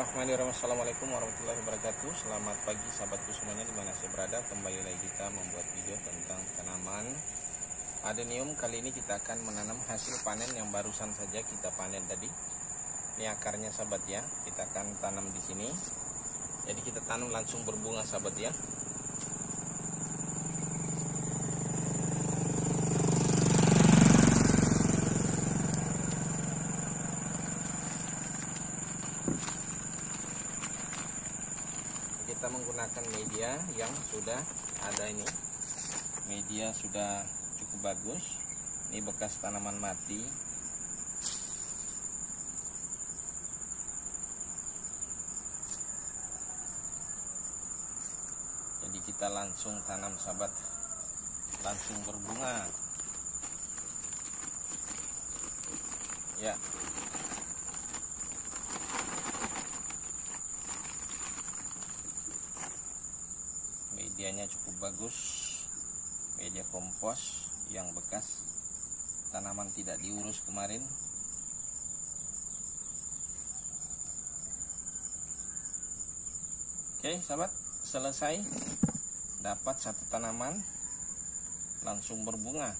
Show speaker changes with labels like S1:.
S1: Bismillahirrahmanirrahim. Assalamualaikum warahmatullahi wabarakatuh. Selamat pagi sahabatku semuanya di mana saya berada. Kembali lagi kita membuat video tentang tanaman adenium. Kali ini kita akan menanam hasil panen yang barusan saja kita panen tadi. Ini akarnya sahabat ya. Kita akan tanam di sini. Jadi kita tanam langsung berbunga sahabat ya kita menggunakan media yang sudah ada ini. Media sudah cukup bagus. Ini bekas tanaman mati. Jadi kita langsung tanam sahabat. Langsung berbunga. Ya medianya cukup bagus. Media kompos yang bekas. Tanaman tidak diurus kemarin. Oke sahabat selesai. Dapat satu tanaman langsung berbunga